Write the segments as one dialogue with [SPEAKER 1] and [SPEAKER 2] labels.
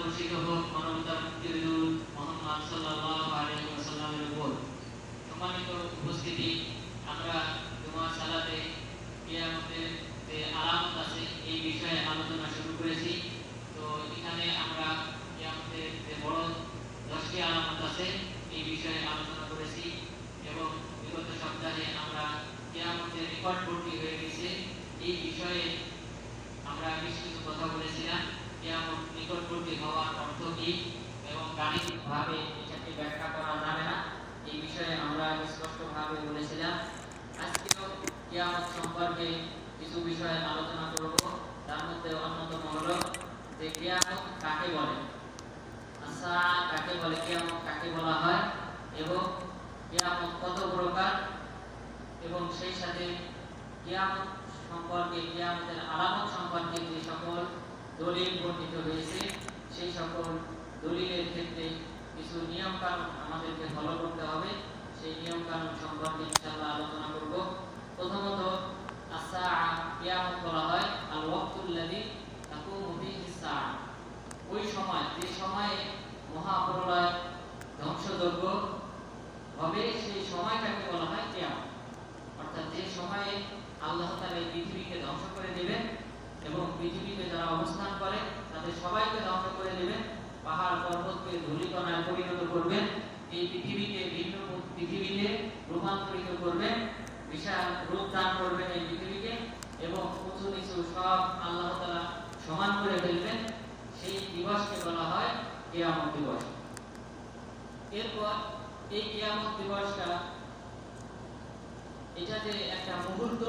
[SPEAKER 1] mursyidahum wa man tabi'ahum Muhammad sallallahu বলে কিয়ামত কাকে বলা হয় এবং কিয়ামত কত প্রকার এবং সেই সাথে কিয়ামত সম্পর্কে, কিয়ামতের আলামত সম্পর্কে যে সকল দলিল বর্ণিত হয়েছে, সেই সকল দলিলের ক্ষেত্রে কিছু নিয়ম আমাদেরকে ফলো করতে হবে। সেই নিয়ম সম্পর্কে ইনশাআল্লাহ আলোচনা করব। প্রথমত আসা কিয়ামত বলা হয় আল ওয়াক্তুল্লাযী তাকুমু ওই সময়, যে সময়ে মহাপ্রলয় ধ্বংসযজ্ঞ হবে, সেই সময়টাকে বলা হয় কিয়ামত। অর্থাৎ যে সময়ে আল্লাহ তাআলা এই পৃথিবীকে ধ্বংস করে দেবেন এবং পৃথিবীতে যারা অবস্থান করে, তাদের সবাইকে ধ্বংস করে দেবেন, পাহাড় পর্বতকে ধূলিকণায় পরিণত করবেন, এই পৃথিবীকে ভিন্ন পৃথিবীতে রূপান্তরিত করবেন, বিশাল রূপ দান করবেন এই পৃথিবীকে এবং উঁচু নিচু সব আল্লাহ তাআলা সমান করে ফেলবেন। সেই দিবসকে বলা হয় কিয়ামত দিবস। এরপর এই কিয়ামত দিবসটা, এটা যে একটা মুহূর্ত,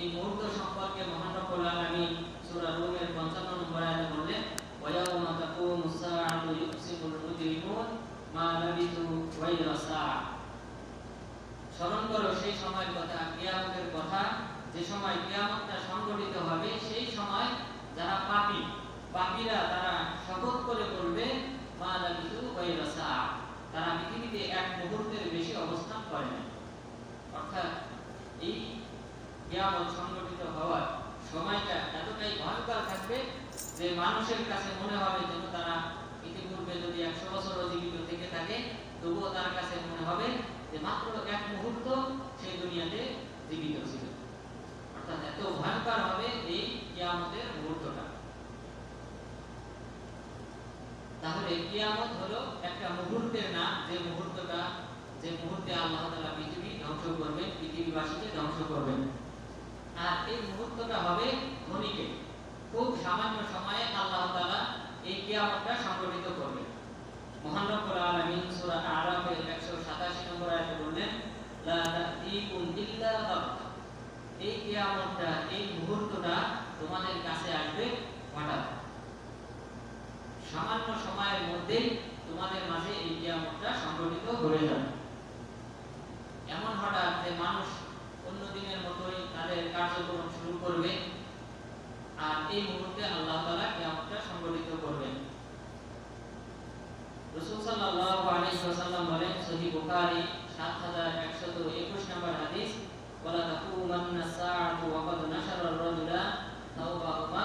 [SPEAKER 1] এই মুহূর্ত সম্পর্কে মহান রব্বুল আলামিন সূরা রুমের 55 নম্বর আয়াতে বললেন, ওয়ায়াউমা তাকুমু সাআতু ইউকসিমুল মুজরিমুন মা লাবিথু গায়রা সাআ স্মরণ করো, সেই সময়ের কথা, কিয়ামতের কথা, যে সময় কিয়ামতটা সংঘটিত হবে, সেই সময় যারা পাপী পাপীরা তারা শপথ করে বলবে তারা পৃথিবীতে এক মুহূর্তের বেশি অবস্থান করে না। অর্থাৎ এই সংগঠিত হওয়ার সময়টা এতটাই ভয়ঙ্কর থাকবে যে মানুষের কাছে মনে হবে যেন তারা ইতিপূর্বে যদি একশো বছর জীবিত থেকে থাকে, তবুও তার কাছে মনে হবে যে মাত্র এক মুহূর্ত সেই দুনিয়াতে জীবিত ছিল। অর্থাৎ এত ভয়ঙ্কর হবে এই কিয়ামতের মুহূর্তটা। তাহলে কিয়ামত হলো একটা মুহূর্তের নাম যে মুহূর্তটা, যে মুহূর্তে আল্লাহ তাআলা পৃথিবী ধ্বংস করবেন, পৃথিবীবাসীকে ধ্বংস করবেন। আর এই মুহূর্তটা হবে ক্ষণিকে খুব সামান্য সময়ে আল্লাহ তাআলা এই কিয়ামতটা সংঘটিত করবেন। মহান রব্বুল আলামিন সূরা আরাফের 187 নম্বর আয়াতে বললেন, লা তাতিকুম ইল্লা এই কিয়ামতটা, এই মুহূর্তটা তোমাদের কাছে আসবে হঠাৎ। সামান্য সময়ের মধ্যেই তোমাদের মাঝে এই কিয়ামতটা সংঘটিত হয়ে যাবে। এমন হঠাৎ যে মানুষ অন্য দিনের মতোই তাদের কার্যক্রম শুরু করবে আর এই মুহূর্তে আল্লাহ তাআলা কিয়ামতটা সংঘটিত করবেন রাসূল সাল্লাল্লাহু আলাইহি ওয়াসাল্লাম বলেন সহিহ বুখারী 7121 নম্বর হাদিস, ওয়ালা আর-রাজুলা তাওবাহুমা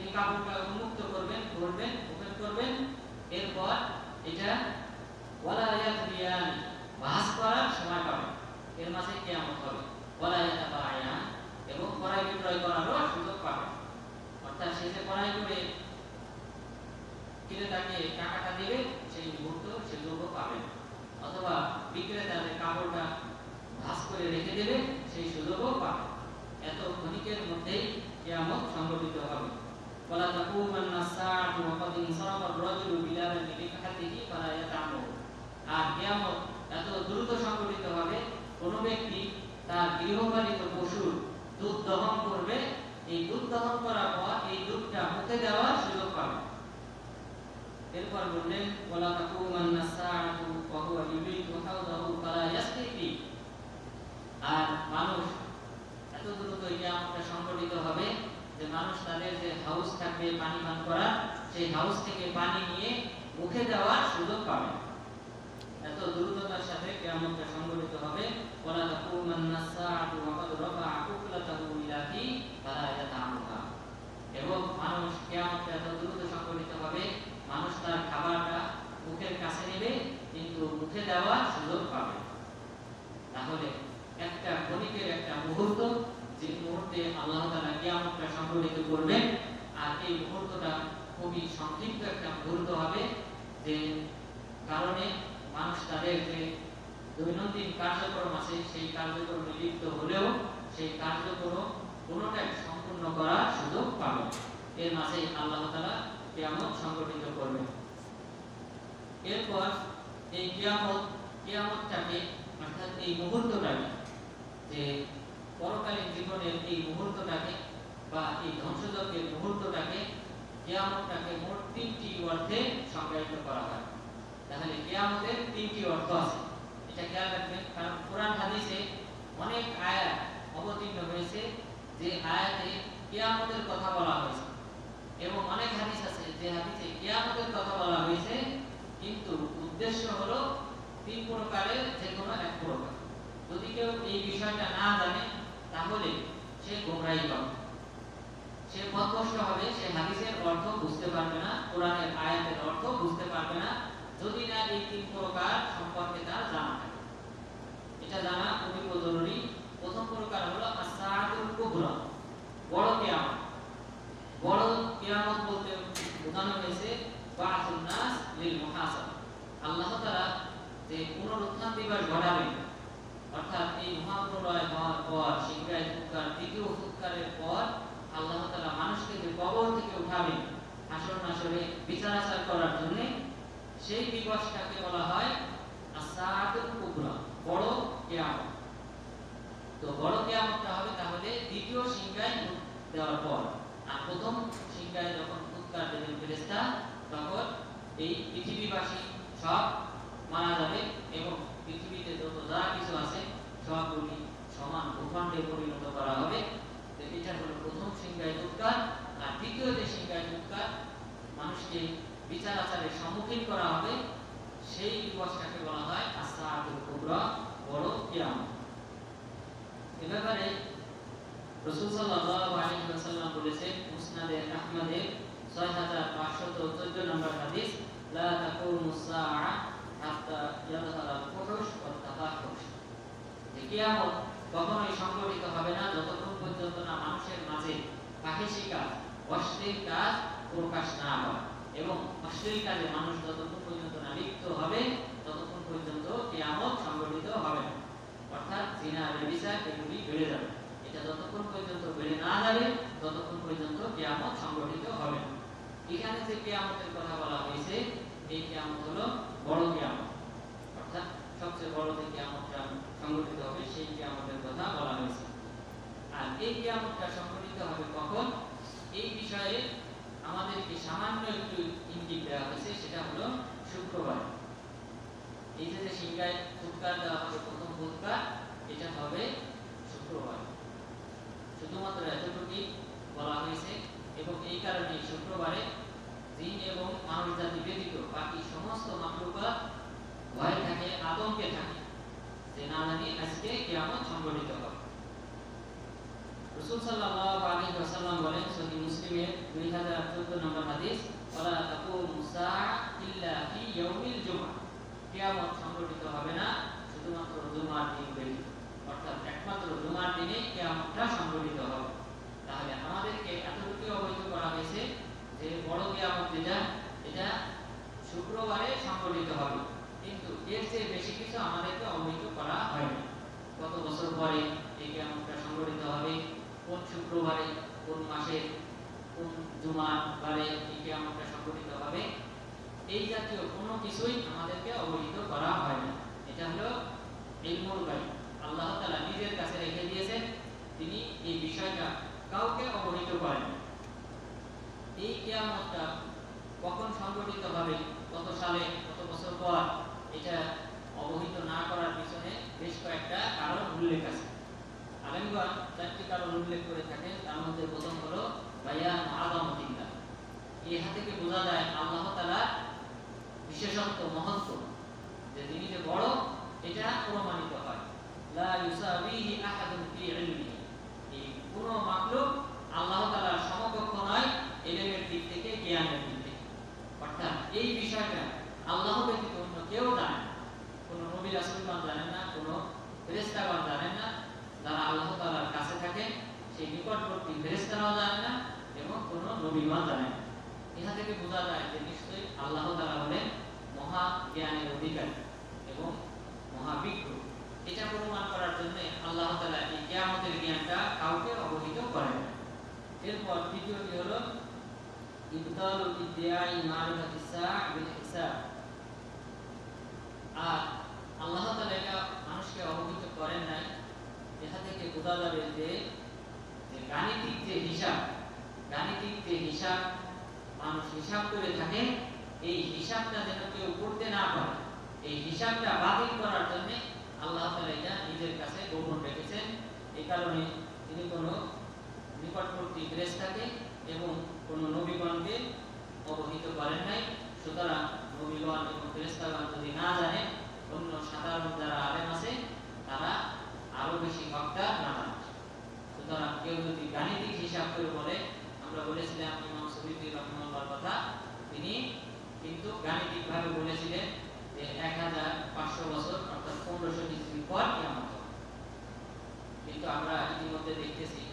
[SPEAKER 1] এই কাপড়টা উন্মুক্ত করবেন ওপেন করবেন। এরপর এটা ওয়ালা করার সময় এর মাঝে হবে। ওয়ালা এবং কড়াই বিক্রয় করারও সুযোগ অর্থাৎ সে যে কড়াই করে ক্রেতাকে টাকাটা সেই মুহূর্ত সে পাবেন। অথবা বিক্রেতা যে কাপড়টা ভাস করে রেখে দেবে, সেই সুযোগও পাবে এত ক্ষণিকের মধ্যেই কেয়ামত সংগঠিত হবে। ولا تقومن الساعة وقد انصرف الرجل بلالا لرفحته فلا يتعمه আর কিয়ামত এত দ্রুত সংগঠিত হবে, কোন ব্যক্তি তার গৃহপালিত পশুর দুধ দহন করবে, এই দুধ দহন করার পর এই দুধটা হতে দেওয়ার সুযোগ পাবে। এরপর বললেন হাউস থেকে পানি নিয়ে মুখে দেওয়ার সুযোগ পাবে এত দ্রুততার সাথে কিয়ামতটা সংঘটিত হবে। এবং মানুষ কিয়ামতটা এত দ্রুত সংঘটিত হবে, মানুষ তার খাবারটা মুখের কাছে নেবে, কিন্তু মুখে দেওয়ার সুযোগ পাবে। তাহলে একটা ক্ষণিকের একটা মুহূর্ত, যে মুহূর্তে আল্লাহ তাআলা কিয়ামতটা সংঘটিত করবেন আর এই মুহূর্তটা খুবই সংক্ষিপ্ত একটা মুহূর্ত হবে যে কারণে মানুষ তাদের যে দৈনন্দিন কার্যক্রম আছে, সেই কার্যক্রমে লিপ্ত হলেও সেই কার্যক্রম কোনোটাই সম্পূর্ণ করার সুযোগ পাবে এর মাঝে আল্লাহ তাআলা কিয়ামত সংগঠিত করবেন। এরপর এই কিয়ামত, কিয়ামতটাকে অর্থাৎ এই মুহূর্তটাকে, যে পরকালীন জীবনের এই মুহূর্তটাকে বা এই ধ্বংসযজ্ঞের মুহূর্তটাকে, কিয়ামতটাকে মোট তিনটি অর্থে সংজ্ঞায়িত করা হয়। তাহলে কিয়ামতের তিনটি অর্থ আছে। এটা খেয়াল রাখবেন, কারণ কোরআন হাদিসে অনেক আয়াত অবতীর্ণ হয়েছে, যে আয়াতে কিয়ামতের কথা বলা হয়েছে। এবং অনেক হাদিস আছে, যে হাদিসে কেয়ামতের কথা বলা হয়েছে, কিন্তু উদ্দেশ্য হলো তিন প্রকারের যে কোনো এক প্রকার। যদি কেউ এই বিষয়টা না জানে, তাহলে সে গোমরাহি হবে। সে পথভ্রষ্ট হবে, সে হাদিসের অর্থ বুঝতে পারবে না, কোরআনের আয়াতের অর্থ বুঝতে পারবে না, যদি না এই তিন প্রকার সম্পর্কে তার জানা থাকে। এটা জানা অতীব জরুরি প্রথম প্রকার হলো আসাদুল কুবরা বড় কিয়ামত বড় কিয়ামত বলতে বোঝানো হয়েছে বাসুন নাস লিল মুহাসাবা আল্লাহ তাআলা যে পুনরুত্থান দিবস ঘটাবেন অর্থাৎ এই মহাপ্রলয় হওয়ার পর সিংহায় ফুৎকার দ্বিতীয় ফুৎকারের পর আল্লাহ তাআলা মানুষকে যে কবর থেকে উঠাবেন হাসর নাসরে বিচার আচার করার জন্য সেই দিবসটাকে বলা হয় আসাদুল কুবরা বড় কিয়ামত তো বড় কিয়ামতটা হবে তাহলে দ্বিতীয় সিংহায় দেওয়ার পর আর প্রথম সিংহায় যখন ফুৎকার দেবেন ফেরেশতা তখন এই পৃথিবীবাসী সব মারা যাবে এবং পৃথিবীতে যত যা কিছু আছে সবগুলি সমান ভূখণ্ডে পরিণত করা হবে তো এটা হলো প্রথম সিংহায় ফুৎকার আর দ্বিতীয় যে সিংহায় ফুৎকার মানুষকে বিচার আচারের সম্মুখীন করা হবে সেই দিবসটাকে বলা হয় আসাদুল কুবরা বড় কিয়ামত ব্যাপারে রাসূল সাল্লাল্লাহু আলাইহি ওয়াসাল্লাম বলেছেন, মুসনাদে আহমদে 6514 নম্বর হাদিস, লা তাকুমু সাআ হাত্তা ইয়াদহারা ফুহুশ ওয়া তাফাহুশ কিয়ামত কখনোই সংঘটিত হবে না, যতক্ষণ পর্যন্ত না মানুষের মাঝে ফাহিশি কাজ, অশ্লীল কাজ প্রকাশ না হয়। এবং অশ্লীল কাজে মানুষ যতক্ষণ পর্যন্ত না লিপ্ত হবে, ততক্ষণ পর্যন্ত কিয়ামত সংঘটিত হবে না। অর্থাৎ জিনা ব্যভিচার এগুলি বেড়ে যাবে। এটা যতক্ষণ পর্যন্ত বেড়ে না যাবে, ততক্ষণ পর্যন্ত কিয়ামত সংঘটিত হবে না। এখানে যে কিয়ামতের কথা বলা হয়েছে এই কিয়ামত হলো বড় কিয়ামত। অর্থাৎ সবচেয়ে বড় যে কিয়ামতটা সংঘটিত হবে, সেই কিয়ামতের কথা বলা হয়েছে। আর এই কিয়ামতটা সংঘটিত হবে কখন? এই বিষয়ে আমাদেরকে সামান্য একটু ইঙ্গিত দেওয়া হয়েছে, সেটা হলো শুক্রবার। এই যে সিংহায় ফুৎকার দেওয়া হবে ফুৎকার এটা হবে শুক্রবার। শুধুমাত্র এতটুকুই বলা হয়েছে এবং এই কারণে শুক্রবারে জিন এবং মানুষ জাতি ব্যতীত বাকি সমস্ত মাকলুকাত ভয় থাকে, আতঙ্কে থাকে। যে না জানি আজকে কিয়ামত সংঘটিত হবে। রাসূল সাল্লাল্লাহু আলাইহি ওয়াসাল্লাম বলেন সহিহ মুসলিমের 2014 নম্বর হাদিস ওয়ালা তাকুমু সাআ ইল্লা ফি ইয়াউমিল জুমআহ কিয়ামত সংঘটিত হবে না। শুধুমাত্র জুমার দিন ব্যতীত অর্থাৎ একমাত্র জুমার দিনে কিয়ামতটা সংঘটিত হবে তাহলে আমাদেরকে এতটুকু অবহিত করা হয়েছে যে বড় কিয়ামত যেটা, এটা শুক্রবারে সংঘটিত হবে। কিন্তু এর চেয়ে বেশি কিছু আমাদেরকে অবহিত করা হয়নি। কত বছর পরে এই কিয়ামতটা সংঘটিত হবে? কোন শুক্রবারে, কোন মাসের কোন জুমার বারে এই কিয়ামতটা সংঘটিত হবে? এই জাতীয় কোনো কিছুই আমাদেরকে অবহিত করা হয় না আল্লাহ নিজের কাছে রেখে দিয়েছেন, তিনি এই বিষয়টা কাউকে অবহিত করেন এই অবহিত না করার পিছনে বেশ কয়েকটা কারণ উল্লেখ আছে। উল্লেখ করে তার মধ্যে প্রথম হলো ইহা থেকে বোঝা যায় বিশেষত্ব, মহত্ব। যে তিনি যে বড়, এটা প্রমাণিত হয়। লা ইউসাবিহি আহাদুন ফি ইলমিহি এই কোনো মাখলুক আল্লাহ তাআলার সমকক্ষ নয়, ইলমের দিক থেকে, জ্ঞানের দিক থেকে। অর্থাৎ এই বিষয়টা আল্লাহ ব্যতীত অন্য কেউ জানে না। কোনো নবী রাসূলগণ জানেন না, কোনো ফেরেশতাগণ জানেন না। যারা আল্লাহ তাআলার কাছে থাকে, সেই নিকটবর্তী ফেরেশতারাও জানে না এবং কোনো নবীগণ জানে না। ইহা থেকে বোঝা যায় যে নিশ্চয়ই আল্লাহ তাআলা হলেন মহা অধিকারী এবং মহাবিজ্ঞ এটা প্রমাণ করার জন্য আল্লাহ তাআলা এই কিয়ামতের জ্ঞানটা কাউকে অবহিত করেন এরপর তৃতীয়টি হলো, ইবতালু ইদ্দিয়াই মারিফাতিস সাআ বিল হিসাব। আর আল্লাহ তাআলা এটা মানুষকে অবহিত করেন নাই। এটা থেকে বোঝা যাবে যে গাণিতিক যে হিসাব, গাণিতিক যে হিসাব মানুষ হিসাব করে থাকে এই হিসাবটা যেন কেউ করতে না পারে। এই হিসাবটা বাতিল করার জন্য আল্লাহ তাআলা নিজের কাছে গোপন রেখেছেন। এই কারণে তিনি কোনো নিকটবর্তী ফেরেশতাকে এবং কোনো নবীগণকে অবহিত করেন নাই। সুতরাং নবীগণ এবং ফেরেশতাগণ যদি না জানে অন্য সাধারণ যারা আলেম আছে, তারা আরও বেশি হকদার না সুতরাং কেউ যদি গাণিতিক হিসাব করে বলে, আমরা বলেছিলাম ইমাম সুবিতি রহমানুল্লাহর কথা, তিনি কিন্তু গাণিতিক ভাবে বলেছিলেন যে এক হাজার পাঁচশো বছর, অর্থাৎ পনেরোশো হিজড়ি পর কেমন। কিন্তু আমরা ইতিমধ্যে দেখতেছি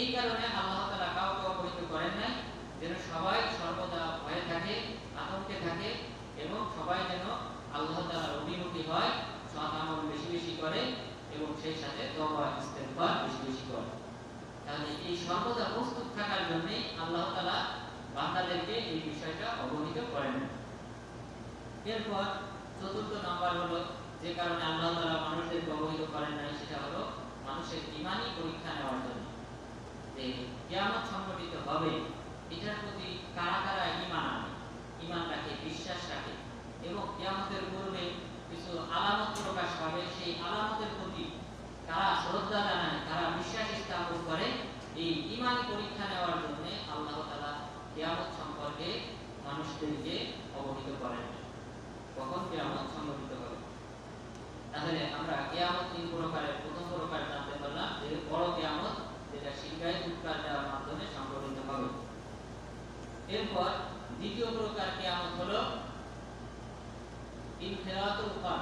[SPEAKER 1] এই কারণে আল্লাহ তাআলা কাউকে অবহিত করেন নাই, যেন সবাই সর্বদা ভয়ে থাকে, আতঙ্কে থাকে এবং সবাই যেন আল্লাহ তাআলার অভিমুখী হয়, সৎ আমল বেশি বেশি করে এবং সেই সাথে তওবা ইস্তেগফার বেশি বেশি করে। তাহলে এই সর্বদা প্রস্তুত থাকার জন্য আল্লাহ তাআলা বান্দাদেরকে এই বিষয়টা অবহিত করেন এরপর চতুর্থ নাম্বার হলো, যে কারণে আল্লাহ তাআলা মানুষদেরকে অবহিত করেন নাই, সেটা হলো মানুষের ইমানি পরীক্ষা নেওয়ার জন্য। যে কিয়ামত সংঘটিত হবে। এটার প্রতি কারা কারা ইমান আনে? ইমান রাখে, বিশ্বাস রাখে। এবং কিয়ামতের পূর্বে কিছু আলামত প্রকাশ পাবে। সেই আলামতের প্রতি কারা শ্রদ্ধা জানায়, কারা বিশ্বাস স্থাপন করে, এই ইমানি পরীক্ষা নেওয়ার জন্য আল্লাহ তাআলা কিয়ামত সম্পর্কে মানুষদেরকে অবহিত করেন। কখন কিয়ামত সংঘটিত হবে? তাহলে আমরা কিয়ামত তিন প্রকারের, প্রথম প্রকার জানতে পারলাম যে বড় কিয়ামত যেটা শিক্ষায় উৎকার দেওয়ার মাধ্যমে সংঘটিত হবে এরপর দ্বিতীয় প্রকার কেয়ামত হলো ইনফিরাতুল কাম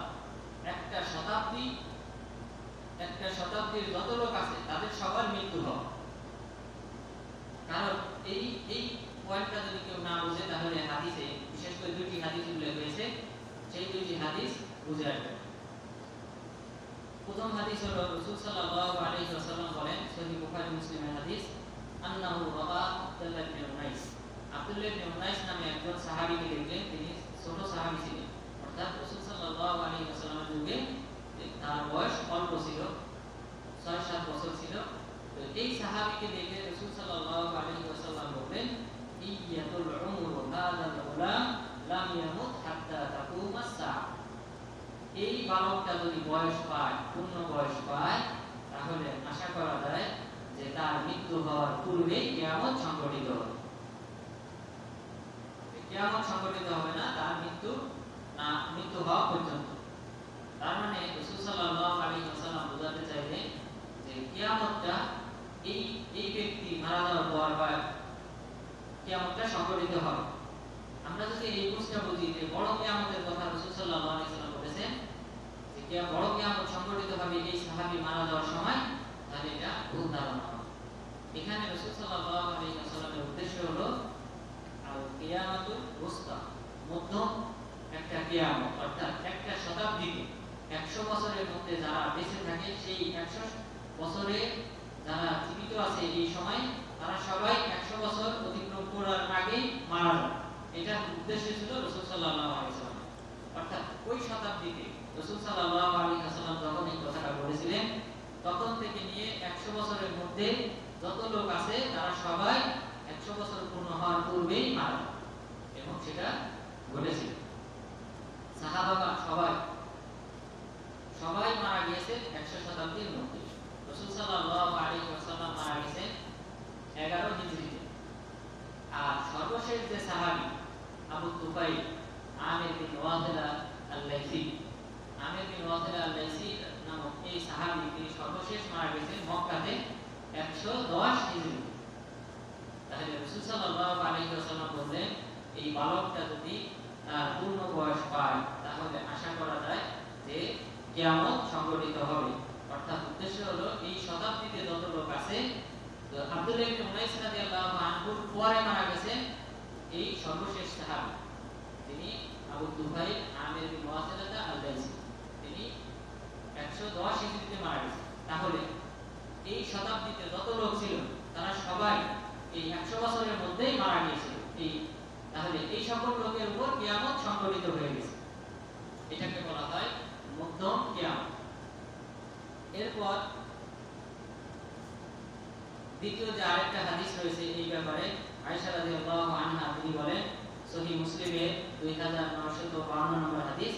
[SPEAKER 1] একটা শতাব্দী একটা শতাব্দীর যত লোক আছে তাদের সবার মৃত্যু হবে কারণ এই এই পয়েন্টটা যদি কেউ না বুঝে তাহলে হাদিসে হাদিস বুঝে আসবেন প্রথম হাদিস হলো রাসূল সাল্লাল্লাহু আলাইহি ওয়াসাল্লাম বলেন সহিহ বুখারী মুসলিমের হাদিস আন্নাহু রাবা আব্দুল্লাহ ইবনে উনাইস আব্দুল্লাহ ইবনে উনাইস নামে একজন সাহাবীকে দেখলেন তিনি ছোট সাহাবী ছিলেন অর্থাৎ রাসূল সাল্লাল্লাহু আলাইহি ওয়াসাল্লামের যুগে তার বয়স অল্প ছিল ছয় সাত বছর ছিল তো এই সাহাবীকে দেখে রাসূল সাল্লাল্লাহু আলাইহি ওয়াসাল্লাম বললেন ইয়াতুল উমরু হাদাল গুলাম লাম ইয়ামুত হাত্তা তাকুমাস সাআ এই বালকটা যদি বয়স পায় পূর্ণ বয়স পায় তাহলে আশা করা যায় যে তার হওয়ার পূর্বে কিয়ামত সংঘটিত হবে। কিয়ামত সংঘটিত হবে না, তার মৃত্যু, না, মৃত্যু হওয়া পর্যন্ত। তার মানে রাসূল সাল্লাল্লাহু আলাইহি বোঝাতে চাইলেন যে কিয়ামতটা এই এই ব্যক্তি মারা যাওয়ার পর বা কিয়ামতটা সংঘটিত হবে। আমরা যদি এই বুঝটা বুঝি যে বড় কিয়ামতের কথা রাসূল সাল্লাল্লাহু আলাইহি বলেছেন, যে কিয়া, বড় কিয়ামত সংঘটিত হবে এই সাহাবী মারা যাওয়ার সময়, তাহলে এটা ভুল ধারণা। এখানে রাসূল উদ্দেশ্য হলো তারা সবাই একশো বছর অতিক্রম করার আগেই মারা যায় এটা উদ্দেশ্য ছিল অর্থাৎ ওই শতাব্দীতে এই কথাটা বলেছিলেন তখন থেকে নিয়ে একশো বছরের মধ্যে যত লোক আছে, তারা সবাই একশো বছর পূর্ণ হওয়ার পূর্বেই মারা এবং সেটা ঘটেছিল। সাহাবাবা সবাই সবাই মারা গিয়েছে একশো শতাব্দীর মধ্যে। রসুল সাল্লাহ আলী মারা এগারো হিজড়িতে। আর সর্বশেষ যে সাহাবি, আবু তুফাই আমির বিন ওয়াহিলা আল-লাইসি, আমির বিন ওয়াহিলা আল-লাইসি নামক এই সাহাবি, তিনি সর্বশেষ মারা গেছেন মক্কাতে 110 হিজরি তাহলে রাসূল সাল্লাল্লাহু আলাইহি ওয়াসাল্লাম বললেন এই সর্বশেষ তিনি আবু দুহাই, আমির বিন ওয়াসিলাতা আল-দাইসি তিনি 110 হিজরিতে মারা গেছেন। তাহলে এই শতাব্দীতে যত লোক ছিল, তারা সবাই এই 100 বছরের মধ্যেই মারা গিয়েছিল এই, তাহলে এই সকল লোকের উপর কিয়ামত সংঘটিত হয়ে গেছে। এটাকে বলা হয় মধ্যম কিয়ামত। এরপর দ্বিতীয় যে আরেকটা হাদিস রয়েছে এই ব্যাপারে, আয়েশা রাদিয়াল্লাহু আনহা তিনি বলেন, সহিহ মুসলিমের 2952 নম্বর হাদিস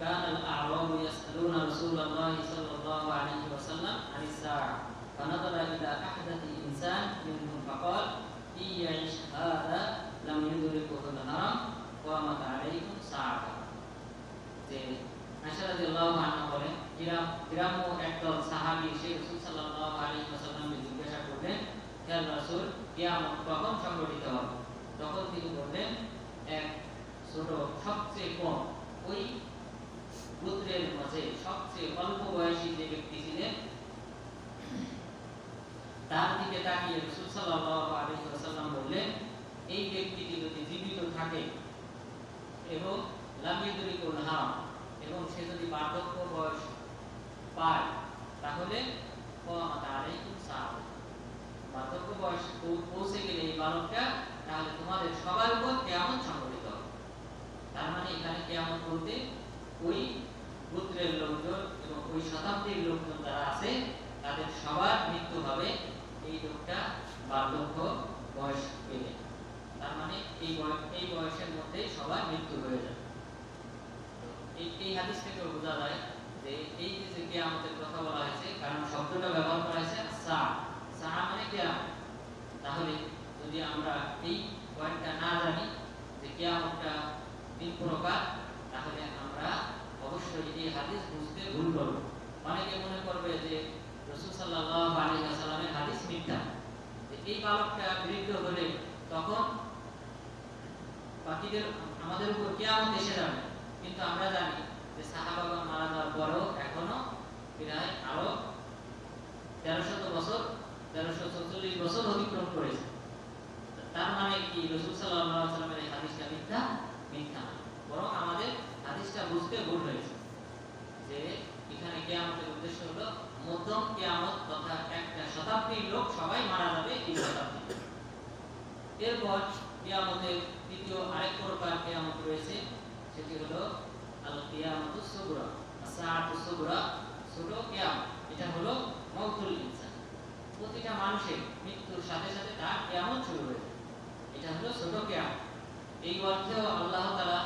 [SPEAKER 1] كان الأعراب يسألون رسول الله صلى الله عليه وسلم عن الساعة فنظر إلى أحدث إنسان منهم فقال إن يعش هذا لم يدركه الهرم قامت عليكم ساعة যে আয়েশা রাদিয়াল্লাহু আনহা বলেন গ্রাম গ্রাম্য একদল সাহাবী এসে রাসূল সাল্লাল্লাহু আলাইহি ওয়াসাল্লামকে জিজ্ঞাসা করলেন হে রাসূল কিয়ামত কখন সংঘটিত হবে তখন তিনি বললেন এক ছোট সবচেয়ে কম ওই গোত্রের মাঝে সবচেয়ে অল্প বয়সী যে ব্যক্তি ছিলেন, তার দিকে তাকিয়ে রাসূল ওয়াসাল্লাম বললেন, এই ব্যক্তিটি যদি জীবিত থাকে এবং লামিয়ুদরিকুল হারাম এবং সে যদি বার্ধক্য বয়স পায়, তাহলে বার্ধক্য বয়স পৌঁছে গেলে এই বালকটা তাহলে তোমাদের সবার উপর কেমন হবে। তার মানে এখানে কেমন বলতে ওই গোত্রের লোকজন এবং ওই শতাব্দীর লোকজন যারা আছে, তাদের সবার মৃত্যু হবে এই লোকটা বার্ধক্য বয়স পেলে। তার মানে এই এই বয়সের মধ্যে সবার মৃত্যু হয়ে যাবে। এই হাদিস থেকে বোঝা যায় যে এই যে কথা বলা হয়েছে, কারণ শব্দটা ব্যবহার করা হয়েছে সা। সা মানে কিয়ামত তাহলে যদি আমরা এই পয়েন্টটা না জানি যে কিয়ামতটা তিন প্রকার তাহলে আমরা অবশ্যই এই হাদিস বুঝতে ভুল করব অনেকে মনে করবে যে রসুল সাল্লাল্লাহু আলাইহি ওয়াসাল্লামের হাদিস মিথ্যা। এই বালকটা বৃদ্ধ হলে তখন বাকিদের, আমাদের উপর কিয়ামত এসে যাবে। কিন্তু আমরা জানি যে সাহাবাগণ মারা যাওয়ার পরেও এখনও প্রায় আরও তেরোশত বছর তেরোশো চল্লিশ বছর অতিক্রম করেছে। তার মানে কি? রসুল সাল্লাহ সাল্লামের এই হাদিসটা মিথ্যা? মিথ্যা বরং আমাদের হাদিসটা বুঝতে ভুল হয়েছে। যে এখানে কেয়ামতের উদ্দেশ্য হলো মধ্যম কেয়ামত তথা একটা শতাব্দীর লোক সবাই মারা যাবে এই শতাব্দী এরপর কেয়ামতের দ্বিতীয় আরেক প্রকার কেয়ামত রয়েছে, সেটি হলো আল কেয়ামত সুগুরা সাহাত সুগুরা ছোট কেয়ামত। এটা হলো মৌতুল ইনসান। প্রতিটা মানুষের মৃত্যুর সাথে সাথে তার কেয়ামত শুরু হয়ে যায়। এটা হলো ছোট কেয়ামত। এই অর্থেও আল্লাহ তাআলা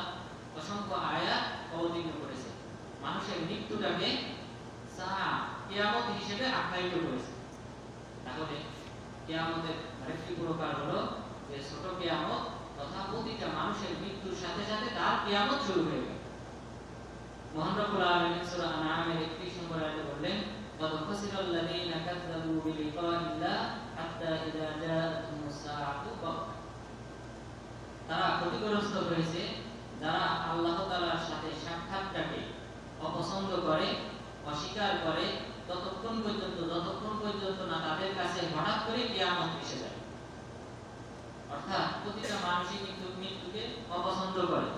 [SPEAKER 1] অসংখ্য আয়াত অবতীর্ণ করেছে মানুষের মৃত্যুটাকে সাহা কিয়ামত হিসেবে আখ্যায়িত করেছে তাহলে কিয়ামতের আরেকটি প্রকার হলো যে ছোট কিয়ামত তথা প্রতিটা মানুষের মৃত্যুর সাথে সাথে তার কিয়ামত শুরু হয়ে গেল মহান রব্বুল আলামিন সূরা আনআমের 31 নম্বর আয়াতে বললেন قد خسر الذين كذبوا بلقاء الله حتى إذا جاءتهم الساعة بغتة তারা ক্ষতিগ্রস্ত হয়েছে যারা আল্লাহ তাআলার সাথে সাক্ষাৎটাকে অপছন্দ করে, অস্বীকার করে, ততক্ষণ পর্যন্ত, যতক্ষণ পর্যন্ত না তাদের কাছে হঠাৎ করে কিয়ামত এসে যায়। অর্থাৎ প্রতিটা মানুষই কিন্তু মৃত্যুকে অপছন্দ করে।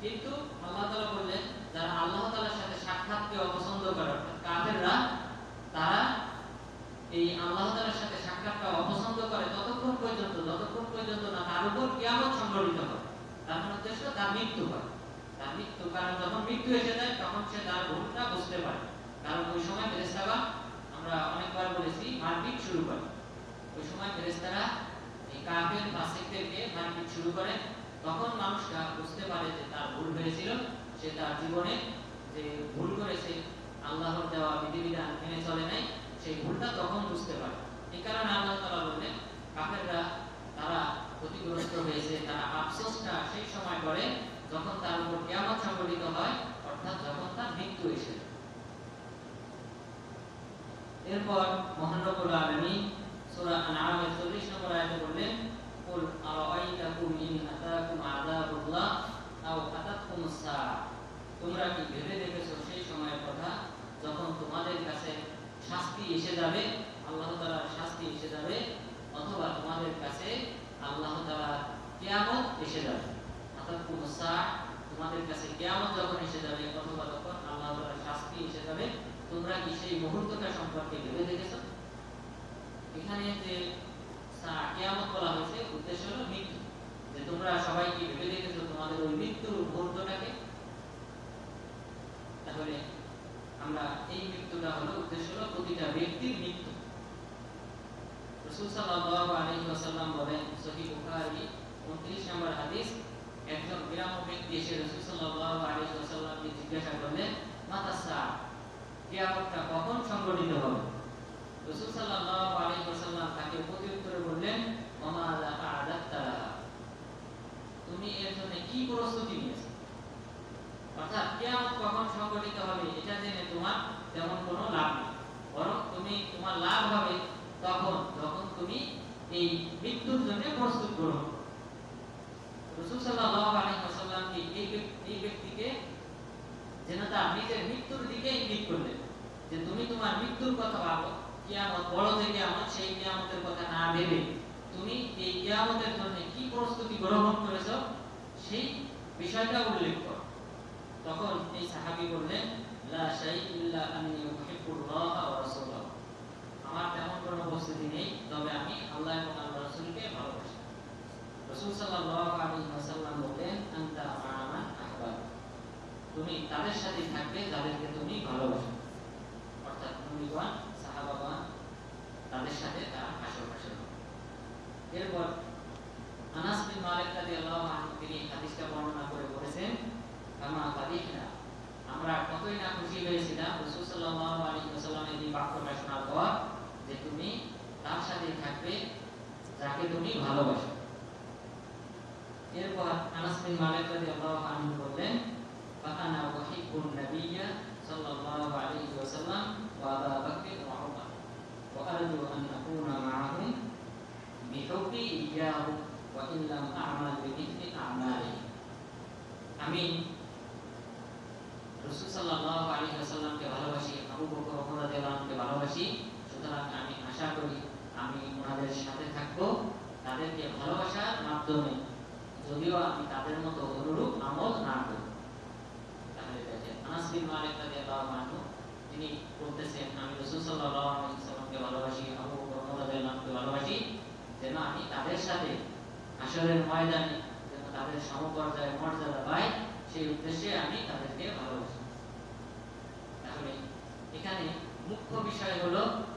[SPEAKER 1] কিন্তু আল্লাহ তাআলা বললেন, যারা আল্লাহ তাআলার সাথে সাক্ষাৎকে অপছন্দ করে, অর্থাৎ কাফেররা, তারা এই আল্লাহ তাআলার সাথে সাক্ষাৎটা অপছন্দ করে ততক্ষণ পর্যন্ত, যতক্ষণ পর্যন্ত না তার উপর কিয়ামত সংঘটিত হয়। তার উদ্দেশ্য তার মৃত্যু হয়। তার মৃত্যু, কারণ যখন মৃত্যু এসে যায়, তখন সে তার ভুলটা বুঝতে পারে। কারণ ওই সময় ফেরেশতারা, আমরা অনেকবার বলেছি, মারপিট শুরু করে। ওই সময় ফেরেশতারা এই কাফের ফাসিকদেরকে মারপিট শুরু করে। তখন মানুষটা বুঝতে পারে যে তার ভুল হয়েছিল। সে তার জীবনে যে ভুল করেছে, আল্লাহর দেওয়া বিধিবিধান মেনে চলে নাই, সেই ভুলটা তখন বুঝতে পারে। এই কারণে আল্লাহ তাআলা বললেন, কাফেররা, তারা ক্ষতিগ্রস্ত হয়েছে তারা আফসোসটা সেই সময় করে যখন তার উপর কিয়ামত সংঘটিত হয়, অর্থাৎ যখন তার মৃত্যু এসে এরপর মহান রব্বুল আলামিন সূরা আনআমের 40 নম্বর আয়াতে বললেন, কুল আরাআইতাকুম ইন আতাকুম আযাবুল্লাহ আও আতাতকুমুস সাআ তোমরা কি ভেবে দেখেছ সেই সময়ের কথা? যখন তোমাদের কাছে শাস্তি এসে যাবে, আল্লাহ তাআলার শাস্তি এসে যাবে, অথবা তোমাদের কাছে আল্লাহ তাআলার কিয়ামত এসে যাবে। আতাতকুমুস সাআ তোমাদের কাছে কিয়ামত যখন এসে যাবে, অথবা তখন আল্লাহ তাআলার শাস্তি এসে যাবে, তোমরা কি সেই মুহূর্তটা সম্পর্কে ভেবে দেখেছ? এখানে যে কিয়ামত বলা হয়েছে, উদ্দেশ্য হলো মৃত্যু। যে তোমরা সবাই কি ভেবে দেখেছ তোমাদের ওই মৃত্যুর মুহূর্তটাকে? তাহলে আমরা এই মৃত্যুটা হলো, উদ্দেশ্য হলো প্রতিটা ব্যক্তির মৃত্যু। রাসূল সাল্লাল্লাহু আলাইহি ওয়াসাল্লাম বলেন, সহিহ বুখারী 29 নম্বর হাদিস, একজন বিরাম ব্যক্তি এসে রাসূল সাল্লাল্লাহু আলাইহি ওয়াসাল্লামকে জিজ্ঞাসা করলেন, মাতা কিয়ামতটা কখন সংঘটিত হবে? রাসূল সাল্লাল্লাহু আলাইহি ওয়াসাল্লাম তাকে প্রত্যুত্তরে বললেন, ওমা লা আ'দাত্তা তুমি এর জন্য কি প্রস্তুতি নিয়েছো? অর্থাৎ কিয়ামত কখন সংঘটিত হবে, এটা জেনে তোমার তেমন কোনো লাভ নেই। বরং তুমি তোমার লাভ হবে তখন যখন তুমি এই মৃত্যুর জন্য প্রস্তুত রাসূল এই ব্যক্তিকে নিজের মৃত্যুর দিকে ইঙ্গিত করলেন যে তুমি তোমার মৃত্যুর কথা ভাবো, কিয়ামত বড় সেই কিয়ামতের কথা না ভেবে তুমি এই কিয়ামতের জন্য কি প্রস্তুতি গ্রহণ করেছ, সেই বিষয়টা উল্লেখ করো। তখন এই সাহাবী বললেন, লা শাই ইল্লা আন্নী উহিব্বুল্লাহ ওয়া রাসূলাহ। আমার তেমন কোনো প্রস্তুতি নেই, তবে আমি আল্লাহ এবং আল্লাহর রাসূলকে ভালোবাসি। রাসূল সাল্লাল্লাহু আলাইহি ওয়াসাল্লাম বলেন আনতা মা'মান আহবাব তুমি তাদের সাথে থাকবে, যাদেরকে তুমি ভালোবাসো। অর্থাৎ নবীগণ, সাহাবাগণ, তাদের সাথে তারা হবে। এরপর আনাস বিন মালিক রাদিয়াল্লাহু আনহু তিনি হাদিসটা বর্ণনা করে বলেছেন, কামা ফারিহনা আমরা কতই না খুশি হয়েছিলাম, রাসূল সাল্লাল্লাহু আলাইহি ওয়াসাল্লামের এই বাক্যটা শোনার পর যে তুমি তার সাথে থাকবে, যাকে তুমি ভালোবাসো। এরপর আনাস বিন মালিক রাদিয়াল্লাহু আনহু বললেন ফাআনা উহিব্বুন নাবিয়্যা সাল্লাল্লাহু আলাইহি ওয়াসাল্লাম ওয়া আবু বকর ওয়া উমর। ওয়া আরজু আন আকুনা মা'আহুম বিহুব্বি ইয়্যাহু ওয়া ইন লাম আ'মাল বিমিথলি আ'মালিহি। আমি রাসূল সাল্লাল্লাহু আলাইহি ওয়াসাল্লামকে ভালোবাসি, আবু বকর রাদিয়াল্লাহু আনহুকে ভালোবাসি। সুতরাং আমি আশা করি আমি ওনাদের সাথে থাকব, তাদেরকে ভালোবাসার মাধ্যমে। যদিও আমি তাদের মতো অনুরূপ আমল না করি। যেন আমি তাদের সাথে আসরের ময়দানে তাদের সমপর্যায়ে মর্যাদা পাই, সেই উদ্দেশ্যে আমি তাদেরকে ভালোবাসি। তাহলে এখানে মুখ্য বিষয় হলো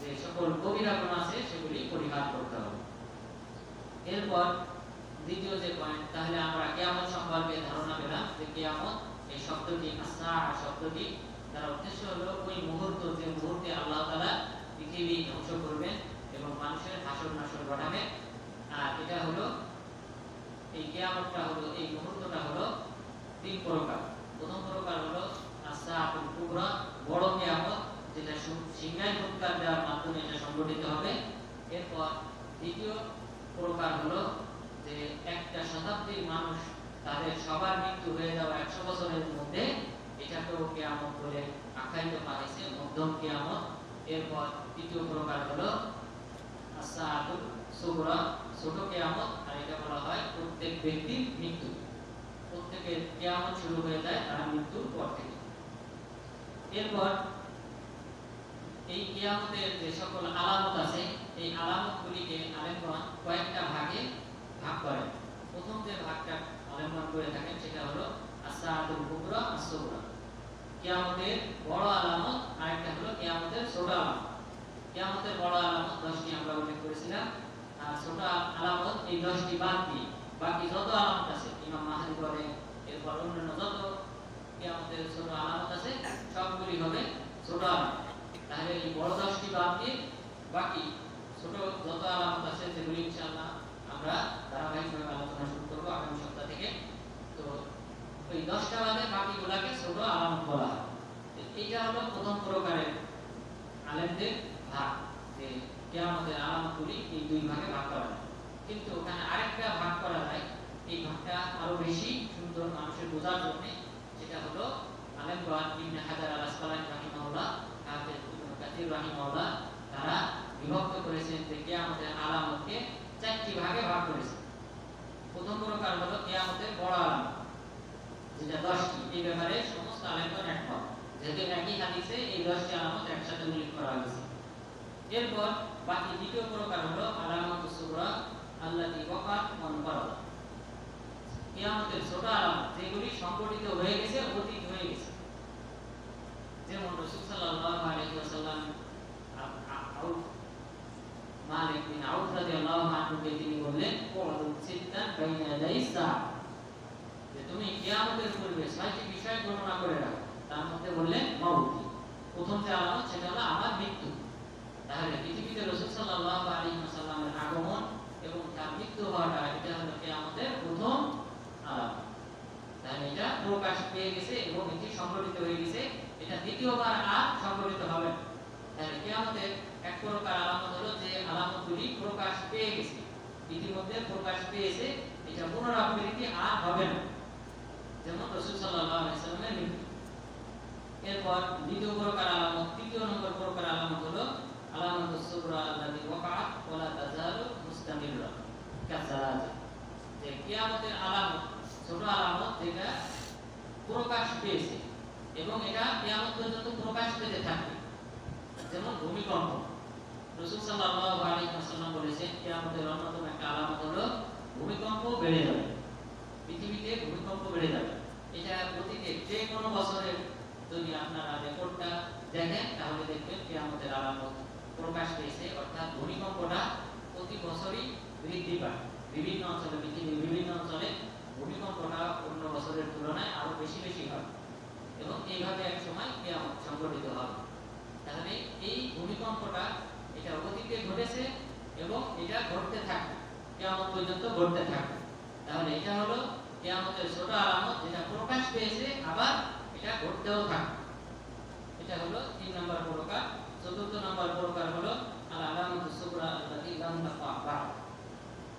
[SPEAKER 1] যে সকল কবিরা গুণ আছে, সেগুলি পরিহার করতে হবে। এরপর দ্বিতীয় যে পয়েন্ট তাহলে আমরা কিয়ামত সম্পর্কে ধারণা পেলাম যে কিয়ামত এই শব্দটি আসা শব্দটি তার উদ্দেশ্য হলো ওই মুহূর্ত, যে মুহূর্তে আল্লাহ তাআলা পৃথিবী ধ্বংস করবেন এবং মানুষের হাসর নাসর ঘটাবে। আর এটা হলো, এই কিয়ামতটা হলো, এই মুহূর্তটা হলো তিন প্রকার। প্রথম প্রকার হলো আসসাআতুল কুবরা বড় কিয়ামত যেটা সিংহায় ফুৎকার দেওয়ার মাধ্যমে এটা সংগঠিত হবে। এরপর দ্বিতীয় প্রকার হলো যে একটা শতাব্দীর মানুষ তাদের সবার মৃত্যু হয়ে যাওয়া একশো বছরের মধ্যে এটাকেও কেয়ামত বলে আখ্যায়িত করা হয়েছে মধ্যম কেয়ামত। এরপর তৃতীয় প্রকার হলো আসাআতুল সুগরা ছোট কেয়ামত, আর এটা বলা হয় প্রত্যেক ব্যক্তির মৃত্যু। প্রত্যেকের কেয়ামত শুরু হয়ে যায় তার মৃত্যুর পর থেকে। এরপর এই কিয়ামতের যে সকল আলামত আছে, এই আলামতগুলিকে আলেমগণ কয়েকটা ভাগে ভাগ করেন প্রথম যে ভাগটা আলেমগণ করে থাকেন, সেটা হলো আসাআতুল কুবরা আস-সুগরা কিয়ামতের বড় আলামত, আরেকটা হলো কিয়ামতের ছোট আলামত। কিয়ামতের বড় আলামত 10টি আমরা উল্লেখ করেছিলাম। আর ছোট আলামত, এই 10টি বাদ দিয়ে বাকি যত আলামত আছে, ইমাম মাহাদি বলে, এরপর অন্যান্য যত কিয়ামতের ছোট আলামত আছে, সবগুলি হবে ছোট আলামত। তাহলে এই বড় দশটি বাদ দিয়ে বাকি ছোট যত আলামত আছে সেগুলি ইনশাআল্লাহ আমরা ধারাবাহিকভাবে আলোচনা শুরু করব আগামী সপ্তাহ থেকে। তো ওই দশটা বাদে বাকিগুলাকে ছোট আলামত বলা হয়। এইটা হলো প্রথম প্রকারের আলেমদের ভাগ। যে কেয়ামতের আলামতগুলি এই দুই ভাগে ভাগ করা যায়। কিন্তু ওখানে আরেকটা ভাগ করা যায়। এই ভাগটা আরও বেশি সুন্দর মানুষের বোঝার জন্য, সেটা হলো আলেমগণ ইবনে হাজার আল ইবনে কাসির তারা বিভক্ত করেছেন যে কিয়ামতের আলামতকে চারটি ভাগে ভাগ করেছেন প্রথম হলো কিয়ামতের বড় আলামত যেটা দশটি। এই ব্যাপারে সমস্ত আলেমগণ একমত। যেহেতু একই হাদিসে এই দশটি আলামত একসাথে উল্লেখ করা হয়েছে। এরপর বাকি দ্বিতীয় প্রকার হলো আলামত সুগরা আল্লাতি ওয়াকাত মান ফারাদ। কিয়ামতের ছোট আলামত, যেগুলি সংগঠিত হয়ে গেছে, অতীত হয়ে গেছে। যেমন রাসূল সাল্লাল্লাহু আলাইহি গণনা করে রাখো তার মধ্যে বললেন প্রথম যে আলামত সেটা হলো আমার মৃত্যু তাহলে পৃথিবীতে রাসূল সাল্লাল্লাহু আলাইহি আগমন এবং তার মৃত্যু হওয়াটা এটা হলো কিয়ামতের প্রথম আলামত তাহলে এটা প্রকাশ পেয়ে গেছে এবং এটি সংগঠিত হয়ে গেছে। এটা দ্বিতীয়বার আর সংগঠিত হবে না। তাহলে কিয়ামতের এক প্রকার আলামত হলো যে আলামতগুলি প্রকাশ পেয়ে গেছে। ইতিমধ্যে প্রকাশ পেয়েছে, এটা পুনরাবৃত্তি আর হবে না। যেমন রাসূল সাল্লাল্লাহু আলাইহি সাল্লামের মৃত্যু। এরপর দ্বিতীয় প্রকার আলামত, তৃতীয় নম্বর প্রকার আলামত হলো আলামত সুগরা আল্লাযী ওয়াকাআত ওয়ালা তাজালু মুস্তামিররা। কাসালাত যে কিয়ামতের আলামত ছোট আলামত যেটা প্রকাশ পেয়েছে। এবং এটা কিয়ামত পর্যন্ত প্রকাশ পেতে থাকবে। যেমন ভূমিকম্প। রাসূল সাল্লাল্লাহু আলাইহি ওয়াসাল্লাম বলেছেন, কিয়ামতের অন্যতম একটা আলামত হলো ভূমিকম্প বেড়ে যাবে। পৃথিবীতে ভূমিকম্প বেড়ে যাবে। এটা অতীতে যে কোনো বছরের যদি আপনারা রেকর্ডটা দেখেন, তাহলে দেখবেন কিয়ামতের আলামত প্রকাশ পেয়েছে। অর্থাৎ ভূমিকম্পটা প্রতি বছরই বৃদ্ধি পায়। বিভিন্ন অঞ্চলে, পৃথিবীর বিভিন্ন অঞ্চলে ভূমিকম্পটা অন্য বছরের তুলনায় আরও বেশি বেশি হয়। এবং এইভাবে এক সময় কিয়ামত সংঘটিত হবে তাহলে এই ভূমিকম্পটা এটা অতীতে ঘটেছে এবং এটা ঘটতে থাকবে। কিয়ামত পর্যন্ত ঘটতে থাকবে। তাহলে এটা হলো কিয়ামতের ছোট আলামত, যেটা প্রকাশ পেয়েছে, আবার এটা ঘটতেও থাকবে। এটা হলো তিন নম্বর প্রকার। চতুর্থ নম্বর প্রকার হলো আল আলামাতুস সুগরা আল্লাতী লাম যে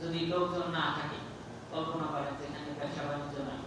[SPEAKER 1] যদি লোকজন না থাকে কল্পনা করেন যে এখানে ব্যবসা বাণিজ্য নাই।